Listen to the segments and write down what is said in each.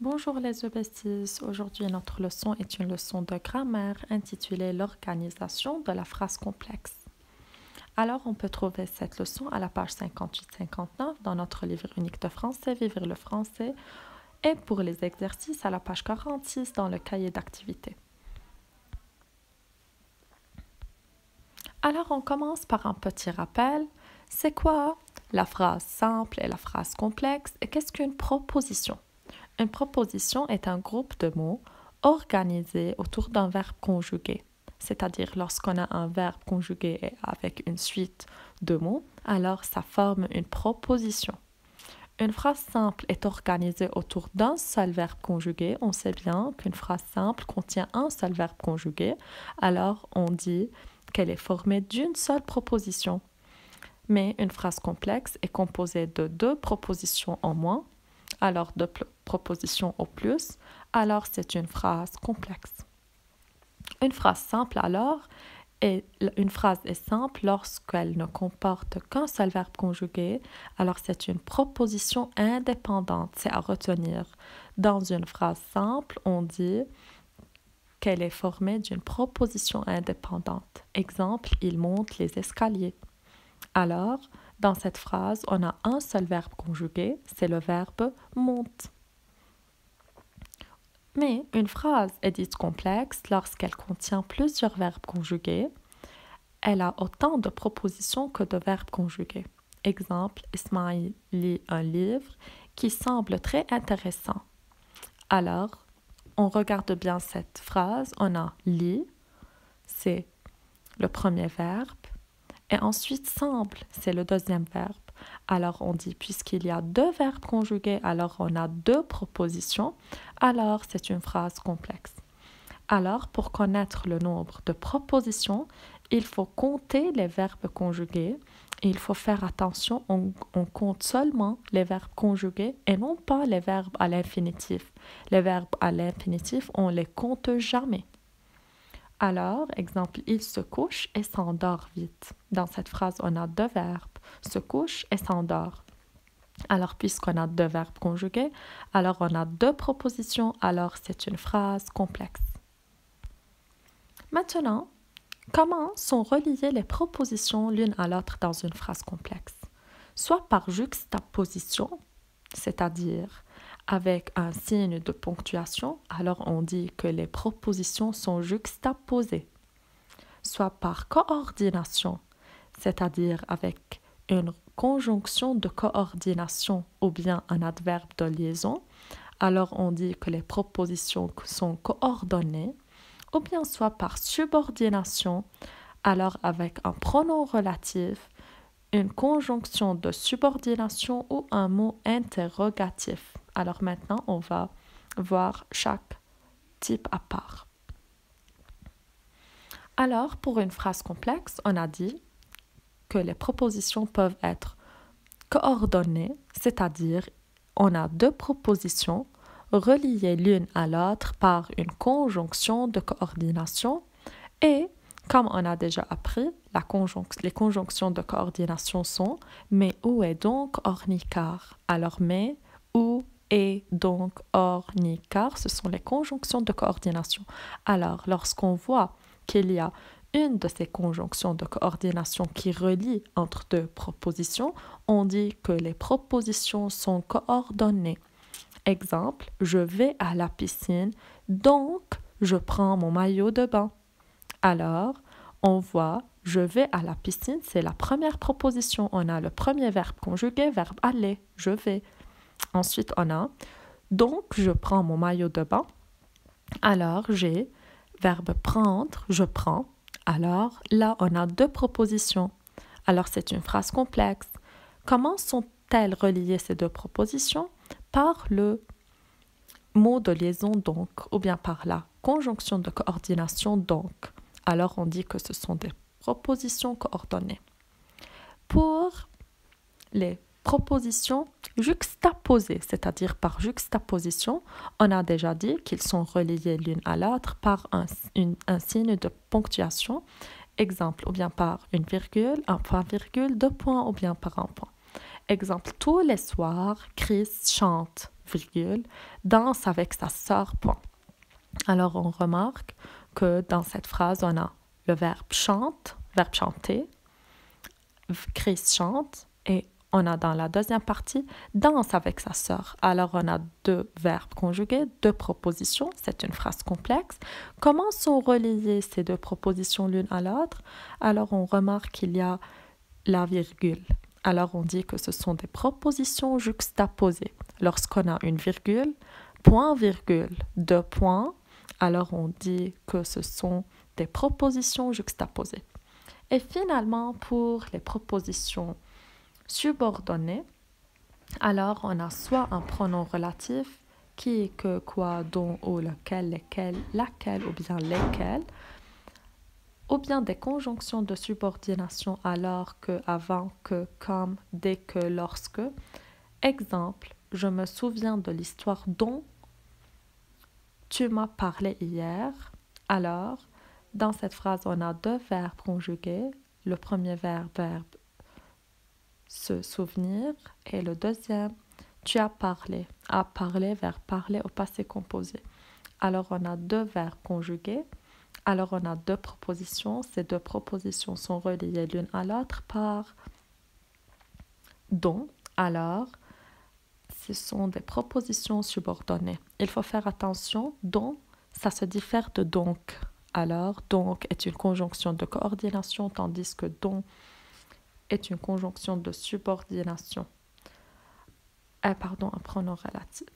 Bonjour les besties. Aujourd'hui, notre leçon est une leçon de grammaire intitulée L'organisation de la phrase complexe. Alors, on peut trouver cette leçon à la page 58-59 dans notre livre unique de français, Vivre le français, et pour les exercices à la page 46 dans le cahier d'activité. Alors, on commence par un petit rappel. C'est quoi la phrase simple et la phrase complexe et qu'est-ce qu'une proposition? Une proposition est un groupe de mots organisés autour d'un verbe conjugué. C'est-à-dire lorsqu'on a un verbe conjugué avec une suite de mots, alors ça forme une proposition. Une phrase simple est organisée autour d'un seul verbe conjugué. On sait bien qu'une phrase simple contient un seul verbe conjugué. Alors on dit qu'elle est formée d'une seule proposition. Mais une phrase complexe est composée de deux propositions en moins alors de proposition au plus, alors c'est une phrase complexe. Une phrase simple alors est une phrase est simple lorsqu'elle ne comporte qu'un seul verbe conjugué, alors c'est une proposition indépendante, c'est à retenir. Dans une phrase simple, on dit qu'elle est formée d'une proposition indépendante. Exemple, il monte les escaliers. Alors, dans cette phrase, on a un seul verbe conjugué, c'est le verbe monte. Mais une phrase est dite complexe lorsqu'elle contient plusieurs verbes conjugués. Elle a autant de propositions que de verbes conjugués. Exemple, Ismail lit un livre qui semble très intéressant. Alors, on regarde bien cette phrase. On a lit, c'est le premier verbe. Et ensuite, semble, c'est le deuxième verbe. Alors, on dit, puisqu'il y a deux verbes conjugués, alors on a deux propositions, alors c'est une phrase complexe. Alors, pour connaître le nombre de propositions, il faut compter les verbes conjugués. Il faut faire attention, on, on, compte seulement les verbes conjugués et non pas les verbes à l'infinitif. Les verbes à l'infinitif, on les compte jamais. Alors, exemple, il se couche et s'endort vite. Dans cette phrase, on a deux verbes, se couche et s'endort. Alors, puisqu'on a deux verbes conjugués, alors on a deux propositions, alors c'est une phrase complexe. Maintenant, comment sont reliées les propositions l'une à l'autre dans une phrase complexe? Soit par juxtaposition, c'est-à-dire avec un signe de ponctuation, alors on dit que les propositions sont juxtaposées, soit par coordination, c'est-à-dire avec une conjonction de coordination ou bien un adverbe de liaison, alors on dit que les propositions sont coordonnées, ou bien soit par subordination, alors avec un pronom relatif, une conjonction de subordination ou un mot interrogatif. Alors maintenant, on va voir chaque type à part. Alors, pour une phrase complexe, on a dit que les propositions peuvent être coordonnées, c'est-à-dire on a deux propositions reliées l'une à l'autre par une conjonction de coordination et, comme on a déjà appris, les conjonctions de coordination sont mais où est donc ornicar? Alors mais, où et donc or ni car, ce sont les conjonctions de coordination. Alors, lorsqu'on voit qu'il y a une de ces conjonctions de coordination qui relie entre deux propositions, on dit que les propositions sont coordonnées. Exemple, je vais à la piscine, donc je prends mon maillot de bain. Alors, on voit je vais à la piscine, c'est la première proposition. On a le premier verbe conjugué, verbe aller, je vais. Ensuite, on a donc je prends mon maillot de bain. Alors, j'ai verbe prendre, je prends. Alors, là, on a deux propositions. Alors, c'est une phrase complexe. Comment sont-elles reliées ces deux propositions? Par le mot de liaison donc, ou bien par la conjonction de coordination donc. Alors, on dit que ce sont des propositions coordonnées. Pour les propositions juxtaposées, c'est-à-dire par juxtaposition, on a déjà dit qu'ils sont reliés l'une à l'autre par un, un, signe de ponctuation, exemple, ou bien par une virgule, un point virgule, deux points, ou bien par un point. Exemple, tous les soirs, Chris chante, virgule, danse avec sa sœur, point. Alors on remarque que dans cette phrase, on a le verbe chante, verbe chanter, Chris chante, et on a dans la deuxième partie danse avec sa sœur. Alors on a deux verbes conjugués, deux propositions, c'est une phrase complexe. Comment sont reliées ces deux propositions l'une à l'autre? Alors on remarque qu'il y a la virgule. Alors on dit que ce sont des propositions juxtaposées. Lorsqu'on a une virgule, point virgule, deux points, alors on dit que ce sont des propositions juxtaposées. Et finalement, pour les propositions subordonnées, alors on a soit un pronom relatif qui que, quoi, dont, ou, lequel, lesquels, laquelle ou bien lesquels, ou bien des conjonctions de subordination alors que, avant que, comme, dès que, lorsque. Exemple, je me souviens de l'histoire dont tu m'as parlé hier. Alors, dans cette phrase, on a deux verbes conjugués. Le premier verbe, verbe se souvenir, et le deuxième, tu as parlé. A parlé, verbe parler au passé composé. Alors, on a deux verbes conjugués. Alors, on a deux propositions. Ces deux propositions sont reliées l'une à l'autre par dont. Alors, ce sont des propositions subordonnées. Il faut faire attention. Dont, ça se diffère de donc. Alors, donc est une conjonction de coordination, tandis que dont est une conjonction de subordination. Euh, pardon, un pronom relatif.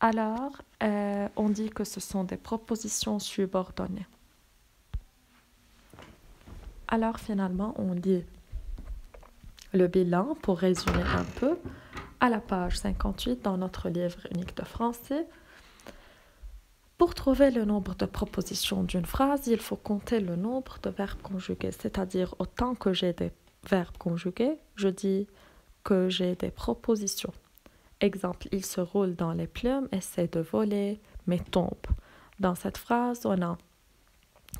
Alors, euh, on dit que ce sont des propositions subordonnées. Alors, finalement, on dit le bilan pour résumer un peu à la page 58 dans notre livre unique de français. Pour trouver le nombre de propositions d'une phrase, il faut compter le nombre de verbes conjugués, c'est-à-dire autant que j'ai des verbes conjugués, je dis que j'ai des propositions. Exemple, il se roule dans les plumes, essaie de voler, mais tombe. Dans cette phrase, on a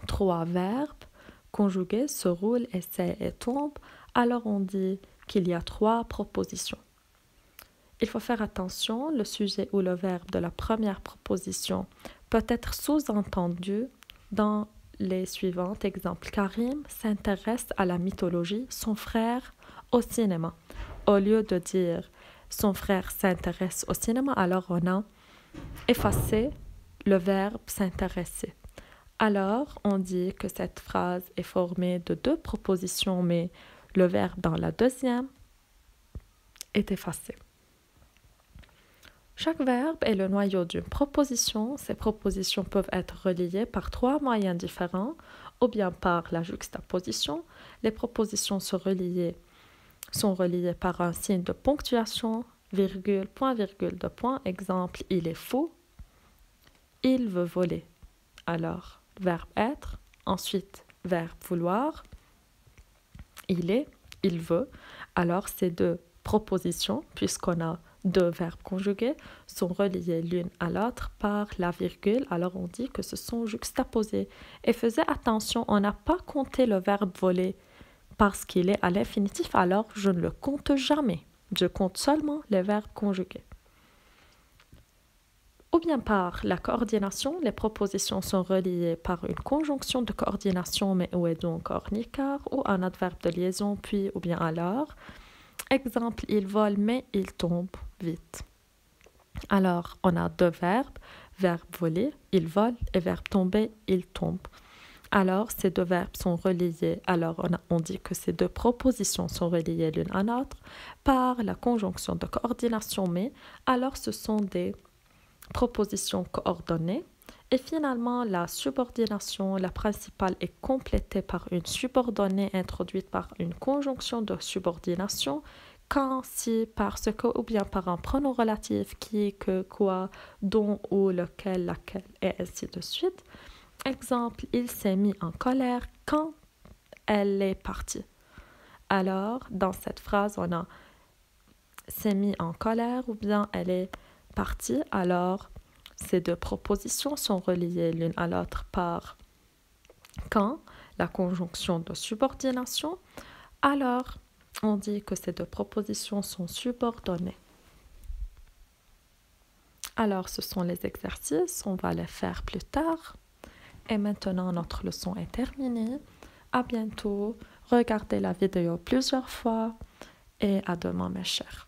trois verbes conjugués, se roule, essaie et tombe. Alors on dit qu'il y a trois propositions. Il faut faire attention, le sujet ou le verbe de la première proposition peut être sous-entendu dans les suivants exemples. Karim s'intéresse à la mythologie, son frère au cinéma. Au lieu de dire son frère s'intéresse au cinéma, alors on a effacé le verbe s'intéresser. Alors, on dit que cette phrase est formée de deux propositions, mais le verbe dans la deuxième est effacé. Chaque verbe est le noyau d'une proposition. Ces propositions peuvent être reliées par trois moyens différents, ou bien par la juxtaposition. Les propositions sont reliées, par un signe de ponctuation, virgule, point, virgule, de point. Exemple, il est fou. Il veut voler. Alors, verbe être. Ensuite, verbe vouloir. Il est, il veut. Alors, ces deux propositions, puisqu'on a deux verbes conjugués sont reliés l'une à l'autre par la virgule, alors on dit que ce sont juxtaposés. Et faisait attention, on n'a pas compté le verbe voler parce qu'il est à l'infinitif, alors je ne le compte jamais. Je compte seulement les verbes conjugués. Ou bien par la coordination, les propositions sont reliées par une conjonction de coordination, mais où est donc ornicar, ou un adverbe de liaison, puis ou bien alors. Exemple, il vole mais il tombe Alors, on a deux verbes, verbe voler, il vole, et verbe tomber, il tombe. Alors, ces deux verbes sont reliés. Alors, on, on dit que ces deux propositions sont reliées l'une à l'autre par la conjonction de coordination mais. Alors, ce sont des propositions coordonnées et finalement, la subordination, la principale, est complétée par une subordonnée introduite par une conjonction de subordination, quand, si, parce que, ou bien par un pronom relatif qui, que, quoi, dont, ou, lequel, laquelle, et ainsi de suite. Exemple, il s'est mis en colère quand elle est partie. Alors, dans cette phrase, on a s'est mis en colère ou bien elle est partie. Alors, ces deux propositions sont reliées l'une à l'autre par quand, la conjonction de subordination. Alors, on dit que ces deux propositions sont subordonnées. Alors, ce sont les exercices, on va les faire plus tard. Et maintenant, notre leçon est terminée. À bientôt. Regardez la vidéo plusieurs fois et à demain, mes chers.